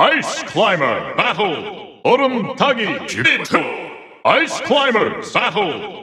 Ice Climber Battle! Orum tagi jibito. Ice Climber Battle!